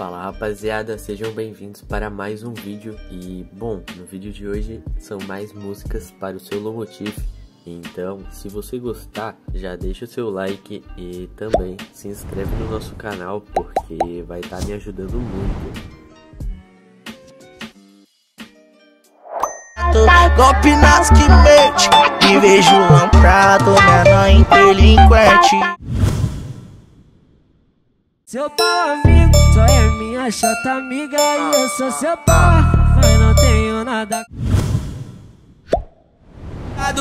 Fala rapaziada, sejam bem-vindos para mais um vídeo. E bom, no vídeo de hoje são mais músicas para o seu Lomotif então, se você gostar, já deixa o seu like e também se inscreve no nosso canal porque vai estar tá me ajudando muito. Golpe nas que mete E vejo lamprado, menor delinquente Seu pau amigo, só é minha chata amiga E eu sou seu pau, mas não tenho nada.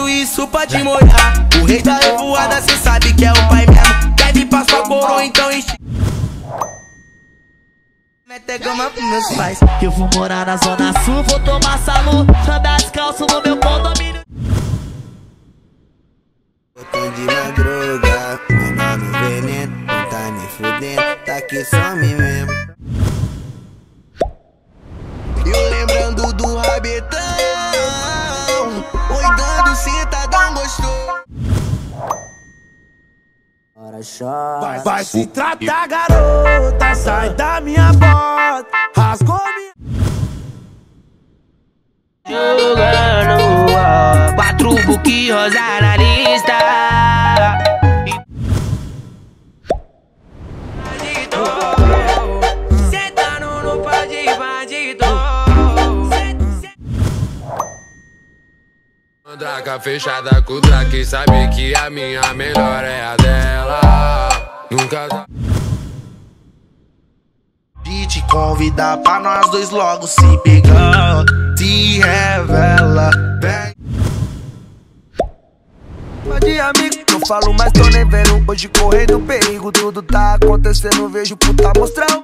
Isso pode molhar. O rei da revoada, cê sabe que é o pai mesmo. Deve passar coroa, então enche. Mete gama pros meus pais. Eu vou morar na zona sul, vou tomar salão Andar descalço no meu condomínio. Botei de madruga, fudendo, tá aqui só me mesmo Eu lembrando do rabetão Oi, dando sentadão gostou Ora chora. Vai, vai se tratar, garota Sai da minha bota. Rasgou minha Jogando Quatro buquê rosa na lista Draca fechada com o Drake Sabe que a minha melhor é a dela. Nunca De te convidar pra nós dois logo se pegar Se revela, vem de amigo, eu falo, mas tô nem vendo. Hoje correndo perigo, tudo tá acontecendo Vejo puta mostrar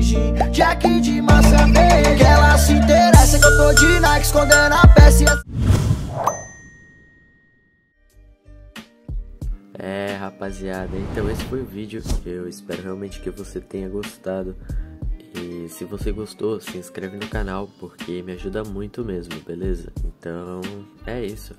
de Jack de massa Que ela se interessa que eu tô de Nike escondendo a peça É, rapaziada, então esse foi o vídeo. Eu espero realmente que você tenha gostado. E se você gostou, se inscreve no canal porque me ajuda muito mesmo, beleza? Então é isso.